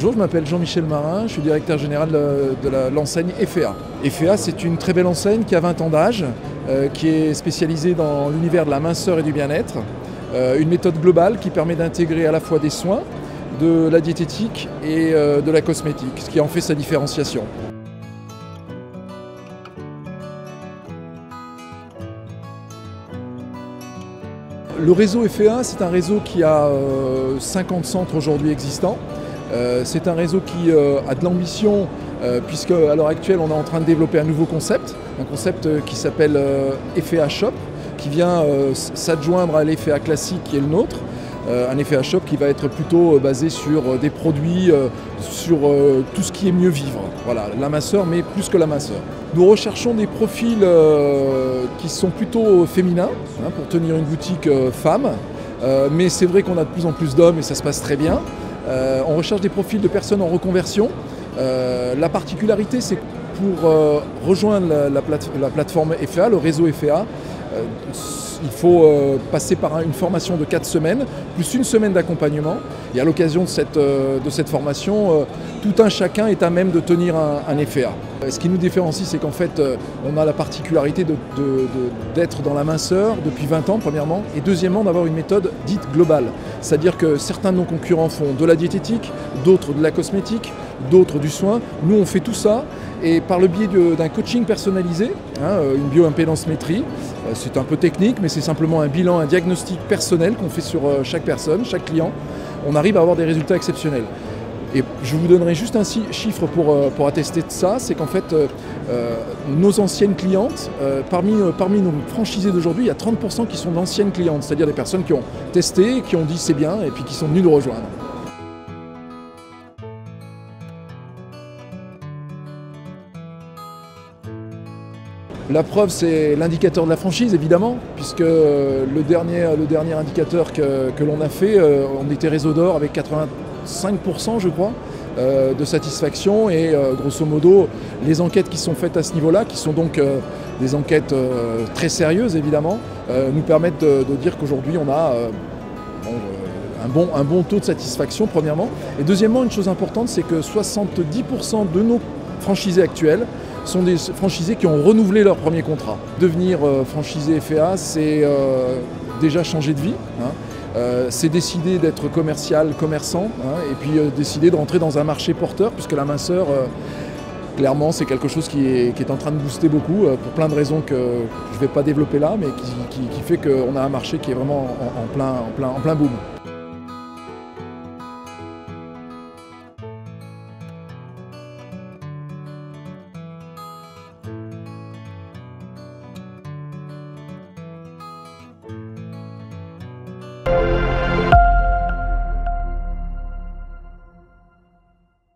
Bonjour, je m'appelle Jean-Michel Marin, je suis directeur général de l'enseigne EFEA. EFEA, c'est une très belle enseigne qui a 20 ans d'âge, euh, qui est spécialisée dans l'univers de la minceur et du bien-être. Euh, une méthode globale qui permet d'intégrer à la fois des soins, de la diététique et euh, de la cosmétique, ce qui en fait sa différenciation. Le réseau EFEA, c'est un réseau qui a 50 centres aujourd'hui existants. Euh, c'est un réseau qui euh, a de l'ambition euh, puisque à l'heure actuelle on est en train de développer un nouveau concept, un concept qui s'appelle EFEA Shop, qui vient s'adjoindre à l'EFEA classique qui est le nôtre. un EFEA Shop qui va être plutôt basé sur des produits, sur tout ce qui est mieux vivre. Voilà, la masseur, mais plus que la masseur. Nous recherchons des profils qui sont plutôt féminins, hein, pour tenir une boutique femme. mais c'est vrai qu'on a de plus en plus d'hommes et ça se passe très bien. Euh, on recherche des profils de personnes en reconversion. Euh, la particularité, c'est pour euh, rejoindre la, plateforme FEA, le réseau FEA, il faut passer par une formation de 4 semaines, plus une semaine d'accompagnement. Et à l'occasion de cette, formation, tout un chacun est à même de tenir un, un FEA. Ce qui nous différencie, c'est qu'en fait, on a la particularité d'être dans la minceur depuis 20 ans, premièrement, et deuxièmement, d'avoir une méthode dite globale. C'est-à-dire que certains de nos concurrents font de la diététique, d'autres de la cosmétique, d'autres du soin. Nous, on fait tout ça et par le biais d'un coaching personnalisé, hein, euh, une bioimpédancemétrie, euh, c'est un peu technique, mais c'est simplement un bilan, un diagnostic personnel qu'on fait sur euh, chaque personne, chaque client, on arrive à avoir des résultats exceptionnels. Et je vous donnerai juste un chiffre pour, pour attester de ça, c'est qu'en fait, nos anciennes clientes, parmi, parmi nos franchisés d'aujourd'hui, il y a 30% qui sont d'anciennes clientes, c'est-à-dire des personnes qui ont testé, qui ont dit c'est bien, et puis qui sont venues nous rejoindre. La preuve, c'est l'indicateur de la franchise, évidemment, puisque le dernier, le dernier indicateur que, l'on a fait, euh, on était réseau d'or avec 85%, je crois, euh, de satisfaction. Et euh, grosso modo, les enquêtes qui sont faites à ce niveau-là, qui sont donc des enquêtes très sérieuses, évidemment, nous permettent de, dire qu'aujourd'hui, on a un, bon, taux de satisfaction, premièrement. Et deuxièmement, une chose importante, c'est que 70% de nos franchisés actuels sont des franchisés qui ont renouvelé leur premier contrat. Devenir euh, franchisé FEA, c'est euh, déjà changer de vie. Hein. Euh, c'est décider d'être commercial, commerçant, hein, et puis décider de rentrer dans un marché porteur, puisque la minceur, clairement, c'est quelque chose qui est, en train de booster beaucoup, pour plein de raisons que je ne vais pas développer là, mais qui, fait qu'on a un marché qui est vraiment en plein boom.